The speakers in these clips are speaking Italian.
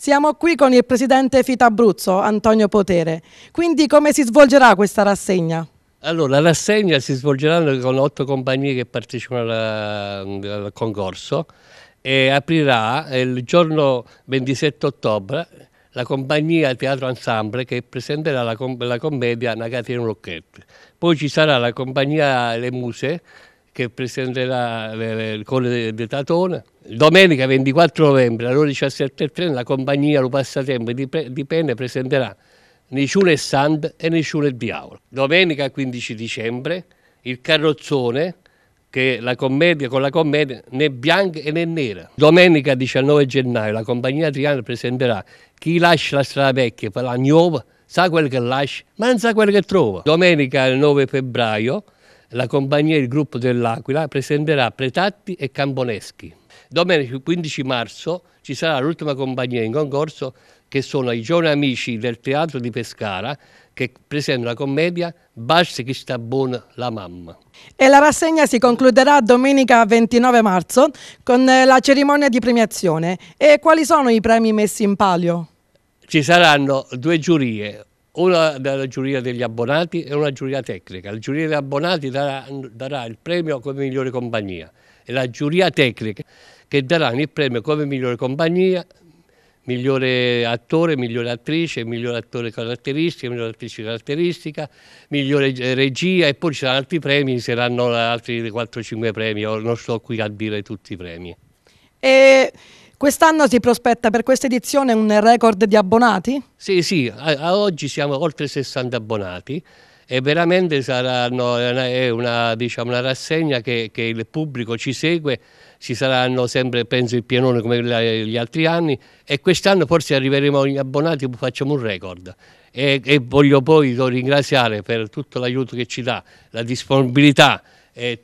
Siamo qui con il presidente Fita Abruzzo, Antonio Potere. Quindi come si svolgerà questa rassegna? Allora, la rassegna si svolgerà con otto compagnie che partecipano al concorso e aprirà il giorno 27 ottobre la compagnia Teatro Ensemble che presenterà la, com la commedia Nagati in Rocchetti. Poi ci sarà la compagnia Le Muse che presenterà il Colle di Tatone. Domenica 24 novembre alle ore 17.30 la compagnia Lo Passatempo di, di Penne presenterà Niciune Sand e Niciune Diavolo. Domenica 15 dicembre il Carrozzone che la commedia con la commedia né bianca né nera. Domenica 19 gennaio la compagnia Triana presenterà Chi lascia la strada vecchia per la nuova sa quel che lascia ma non sa quel che trova. Domenica 9 febbraio la compagnia Il Gruppo dell'Aquila presenterà Pretatti e Camponeschi. Domenica 15 marzo ci sarà l'ultima compagnia in concorso che sono i giovani amici del teatro di Pescara che presentano la commedia Basta che sta buona la mamma. E la rassegna si concluderà domenica 29 marzo con la cerimonia di premiazione. E quali sono i premi messi in palio? Ci saranno due giurie, una della giuria degli abbonati e una giuria tecnica. La giuria degli abbonati darà, darà, il premio come migliore compagnia e la giuria tecnica che darà il premio come migliore compagnia, migliore attore, migliore attrice, migliore attore caratteristica, migliore attrice caratteristica, migliore regia e poi ci saranno altri premi, saranno altri 4-5 premi, non sto qui a dire tutti i premi. E Quest'anno si prospetta per questa edizione un record di abbonati? Sì, sì, a, a oggi siamo oltre 60 abbonati e veramente saranno, è una, diciamo, una rassegna che, che, il pubblico ci segue, ci saranno sempre, penso, il pienone come gli altri anni e quest'anno forse arriveremo agli abbonati, facciamo un record. E, e voglio poi ringraziare per tutto l'aiuto che ci dà, la disponibilità eh,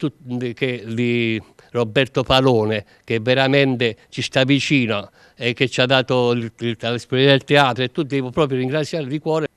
che, di Roberto Palone che veramente ci sta vicino e che ci ha dato l'esperienza del teatro e tutti devo proprio ringraziare di cuore.